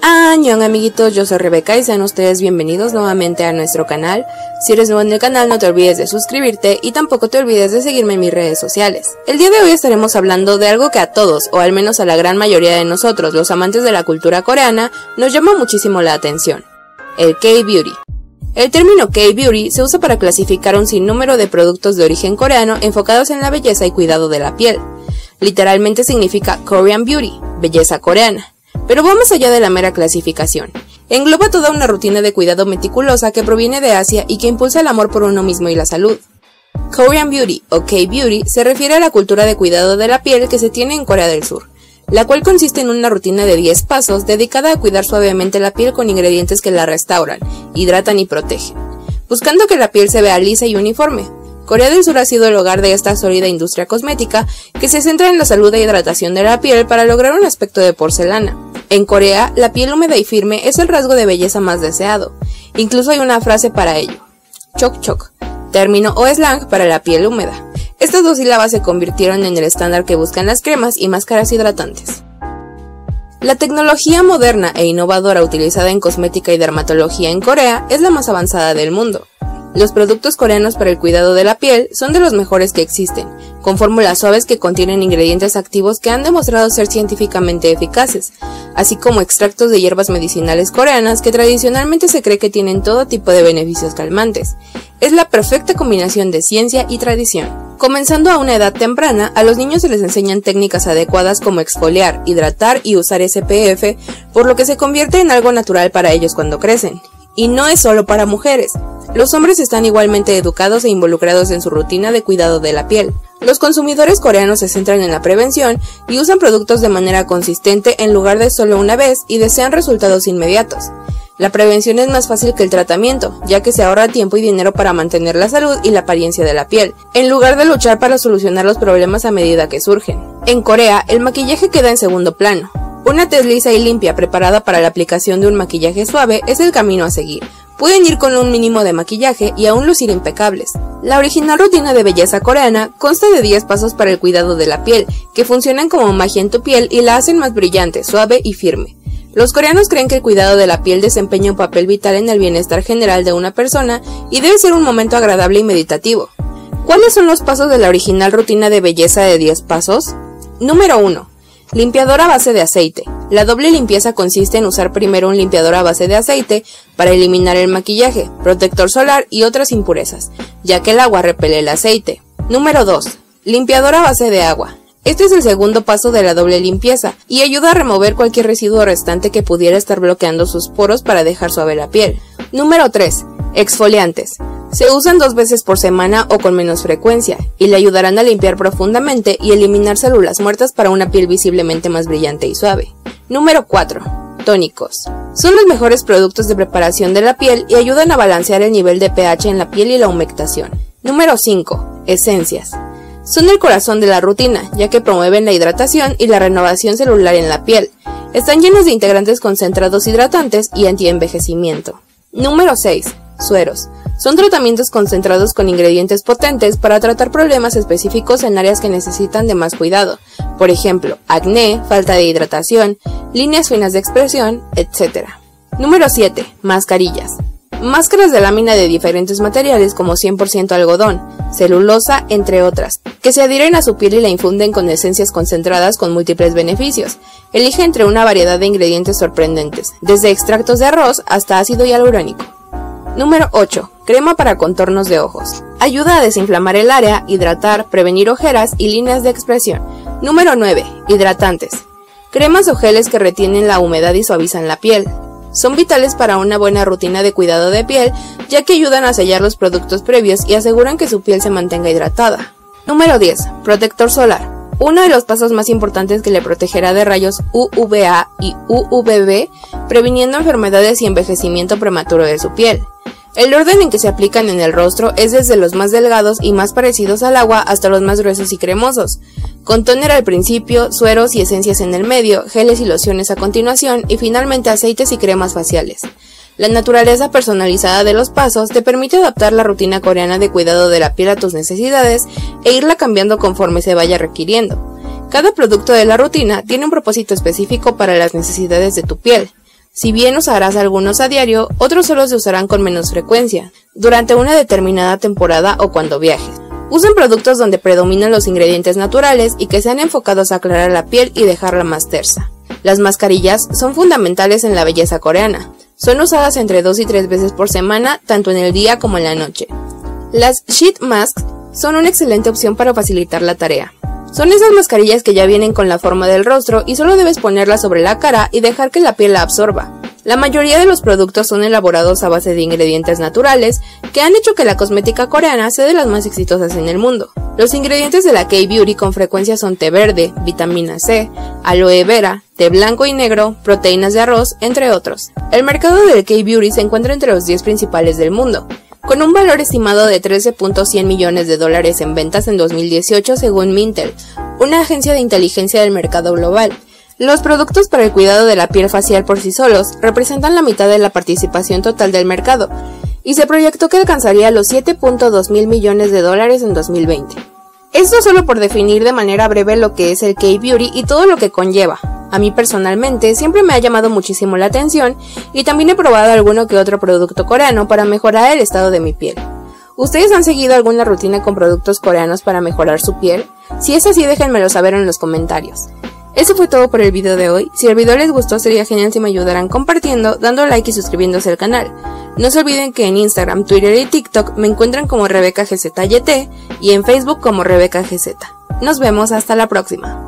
Añón amiguitos, yo soy Rebeca y sean ustedes bienvenidos nuevamente a nuestro canal. Si eres nuevo en el canal no te olvides de suscribirte y tampoco te olvides de seguirme en mis redes sociales. El día de hoy estaremos hablando de algo que a todos, o al menos a la gran mayoría de nosotros, los amantes de la cultura coreana, nos llama muchísimo la atención. El K-Beauty. El término K-Beauty se usa para clasificar un sinnúmero de productos de origen coreano enfocados en la belleza y cuidado de la piel. Literalmente significa Korean Beauty, belleza coreana. Pero vamos allá de la mera clasificación. Engloba toda una rutina de cuidado meticulosa que proviene de Asia y que impulsa el amor por uno mismo y la salud. Korean Beauty o K-Beauty se refiere a la cultura de cuidado de la piel que se tiene en Corea del Sur, la cual consiste en una rutina de 10 pasos dedicada a cuidar suavemente la piel con ingredientes que la restauran, hidratan y protegen, buscando que la piel se vea lisa y uniforme. Corea del Sur ha sido el hogar de esta sólida industria cosmética que se centra en la salud e hidratación de la piel para lograr un aspecto de porcelana. En Corea, la piel húmeda y firme es el rasgo de belleza más deseado. Incluso hay una frase para ello. Chok chok, término o slang para la piel húmeda. Estas dos sílabas se convirtieron en el estándar que buscan las cremas y máscaras hidratantes. La tecnología moderna e innovadora utilizada en cosmética y dermatología en Corea es la más avanzada del mundo. Los productos coreanos para el cuidado de la piel son de los mejores que existen, con fórmulas suaves que contienen ingredientes activos que han demostrado ser científicamente eficaces, así como extractos de hierbas medicinales coreanas que tradicionalmente se cree que tienen todo tipo de beneficios calmantes. Es la perfecta combinación de ciencia y tradición. Comenzando a una edad temprana, a los niños se les enseñan técnicas adecuadas como exfoliar, hidratar y usar SPF, por lo que se convierte en algo natural para ellos cuando crecen. Y no es solo para mujeres. Los hombres están igualmente educados e involucrados en su rutina de cuidado de la piel. Los consumidores coreanos se centran en la prevención y usan productos de manera consistente en lugar de solo una vez y desean resultados inmediatos. La prevención es más fácil que el tratamiento, ya que se ahorra tiempo y dinero para mantener la salud y la apariencia de la piel, en lugar de luchar para solucionar los problemas a medida que surgen. En Corea, el maquillaje queda en segundo plano. Una tez lisa y limpia preparada para la aplicación de un maquillaje suave es el camino a seguir. Pueden ir con un mínimo de maquillaje y aún lucir impecables. La original rutina de belleza coreana consta de 10 pasos para el cuidado de la piel, que funcionan como magia en tu piel y la hacen más brillante, suave y firme. Los coreanos creen que el cuidado de la piel desempeña un papel vital en el bienestar general de una persona y debe ser un momento agradable y meditativo. ¿Cuáles son los pasos de la original rutina de belleza de 10 pasos? Número 1. Limpiador a base de aceite. La doble limpieza consiste en usar primero un limpiador a base de aceite para eliminar el maquillaje, protector solar y otras impurezas, ya que el agua repele el aceite. Número 2. Limpiador a base de agua. Este es el segundo paso de la doble limpieza y ayuda a remover cualquier residuo restante que pudiera estar bloqueando sus poros para dejar suave la piel. Número 3. Exfoliantes. Se usan dos veces por semana o con menos frecuencia, y le ayudarán a limpiar profundamente y eliminar células muertas para una piel visiblemente más brillante y suave. Número 4. Tónicos. Son los mejores productos de preparación de la piel y ayudan a balancear el nivel de pH en la piel y la humectación. Número 5. Esencias. Son el corazón de la rutina, ya que promueven la hidratación y la renovación celular en la piel. Están llenos de integrantes concentrados hidratantes y antienvejecimiento. Número 6. Sueros. Son tratamientos concentrados con ingredientes potentes para tratar problemas específicos en áreas que necesitan de más cuidado, por ejemplo, acné, falta de hidratación, líneas finas de expresión, etc. Número 7. Mascarillas. Máscaras de lámina de diferentes materiales como 100% algodón, celulosa, entre otras, que se adhieren a su piel y la infunden con esencias concentradas con múltiples beneficios. Elige entre una variedad de ingredientes sorprendentes, desde extractos de arroz hasta ácido hialurónico. Número 8. Crema para contornos de ojos. Ayuda a desinflamar el área, hidratar, prevenir ojeras y líneas de expresión. Número 9. Hidratantes. Cremas o geles que retienen la humedad y suavizan la piel. Son vitales para una buena rutina de cuidado de piel, ya que ayudan a sellar los productos previos y aseguran que su piel se mantenga hidratada. Número 10. Protector solar. Uno de los pasos más importantes que le protegerá de rayos UVA y UVB, previniendo enfermedades y envejecimiento prematuro de su piel. El orden en que se aplican en el rostro es desde los más delgados y más parecidos al agua hasta los más gruesos y cremosos, con tóner al principio, sueros y esencias en el medio, geles y lociones a continuación y finalmente aceites y cremas faciales. La naturaleza personalizada de los pasos te permite adaptar la rutina coreana de cuidado de la piel a tus necesidades e irla cambiando conforme se vaya requiriendo. Cada producto de la rutina tiene un propósito específico para las necesidades de tu piel. Si bien usarás algunos a diario, otros solo se usarán con menos frecuencia, durante una determinada temporada o cuando viajes. Usen productos donde predominan los ingredientes naturales y que sean enfocados a aclarar la piel y dejarla más tersa. Las mascarillas son fundamentales en la belleza coreana. Son usadas entre dos y tres veces por semana, tanto en el día como en la noche. Las sheet masks son una excelente opción para facilitar la tarea. Son esas mascarillas que ya vienen con la forma del rostro y solo debes ponerla sobre la cara y dejar que la piel la absorba. La mayoría de los productos son elaborados a base de ingredientes naturales que han hecho que la cosmética coreana sea de las más exitosas en el mundo. Los ingredientes de la K-Beauty con frecuencia son té verde, vitamina C, aloe vera, té blanco y negro, proteínas de arroz, entre otros. El mercado del K-Beauty se encuentra entre los 10 principales del mundo, con un valor estimado de 13.100 millones de dólares en ventas en 2018 según Mintel, una agencia de inteligencia del mercado global. Los productos para el cuidado de la piel facial por sí solos representan la mitad de la participación total del mercado, y se proyectó que alcanzaría los 7.2 mil millones de dólares en 2020. Esto solo por definir de manera breve lo que es el K-Beauty y todo lo que conlleva. A mí personalmente siempre me ha llamado muchísimo la atención y también he probado alguno que otro producto coreano para mejorar el estado de mi piel. ¿Ustedes han seguido alguna rutina con productos coreanos para mejorar su piel? Si es así, déjenmelo saber en los comentarios. Eso fue todo por el video de hoy. Si el video les gustó, sería genial si me ayudaran compartiendo, dando like y suscribiéndose al canal. No se olviden que en Instagram, Twitter y TikTok me encuentran como RebecaGZYT y en Facebook como RebecaGZ. Nos vemos hasta la próxima.